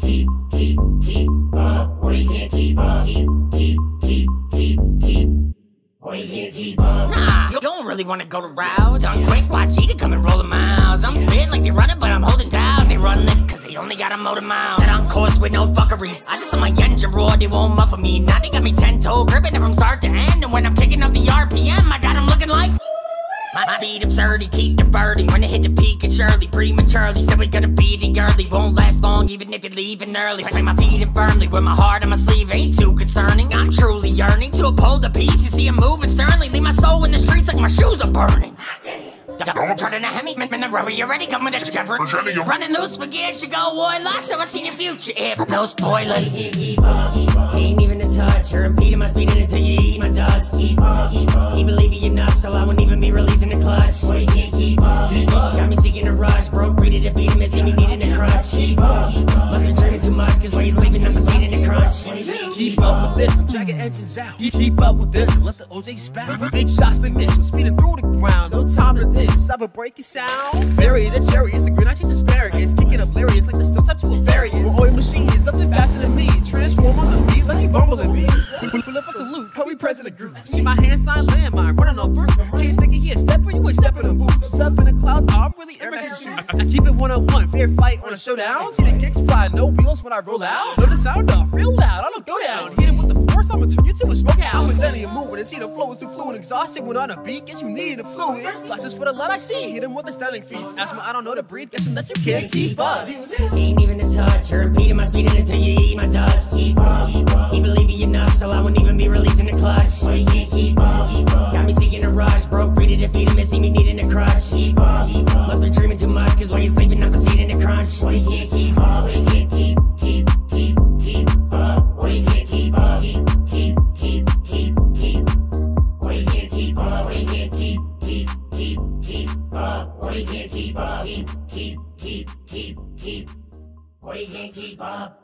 keep, don't really want to go to routes. On quick watch, he could come and roll the miles. I'm spitting like they running, but I'm holding down. They run it cause they only got a motor mile. Set on course with no fuckery. I just let my engine roar, they won't muffle me. Now they got me ten toe, gripping it from start to end. And when I'm picking up the RPM, I my, my feet absurd, keep the birding. When I hit the peak, it's Shirley prematurely. Said we gotta beat it early, won't last long, even if you're leaving early. Plant my feet in firmly with my heart on my sleeve, ain't too concerning. I'm truly yearning to uphold the peace. You see, I'm moving sternly, leave my soul in the streets like my shoes are burning. Don't try to hemi, man, man, rubber, you ready? Come with this Jeffrey. Running loose, but you go, boy. Last time I seen your future, no spoilers. Ain't even a touch. You're impeding my speed until you eat my dust. Keep believing you're nuts, so I won't even engines out. Keep, up with this, let the OJ spout. Big shots they miss, we're speeding through the ground. No time to this, I'm a breaky sound. Bury the cherry, it's the green, I chase asparagus. Kicking up Larry, like the still type to a various. Oil machine is nothing faster than me. Transform on the beat, let me bumble and beat. Pull up a salute, call me president group. See my hand sign landmine, running all through. Can't think of here, step where you ain't stepping in boots. Up in the clouds, I'm really air matching shoes. I keep it one on one, fair fight on a showdown. See the kicks fly, no wheels when I roll out. Know the sound off, real loud, you to a smoke out. I'm a zenny moving and see the flow is too fluid. Exhausted on a beat, guess you need a fluid. Glasses for the light I see, hit him with the standing feet. Asthma, I don't know to breathe, guessing that you can't keep up. Ain't even a touch. You're impeding my speed until you eat my dust. Keep up. Keep believing you're so I won't even be releasing the clutch. Keep up. Got me seeking a rush, broke, him, and see me needing a crutch. Keep up. Must be dreaming too much, cause when you're sleeping, I'm in the crunch. Keep up, Boy, can't keep up, keep, keep, keep, keep, you can't keep up.